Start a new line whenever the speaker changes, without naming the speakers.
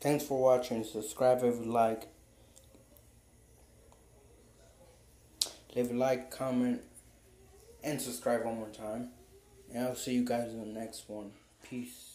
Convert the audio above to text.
Thanks for watching. Subscribe if you like. Leave a like, comment, and subscribe one more time. And I'll see you guys in the next one. Peace.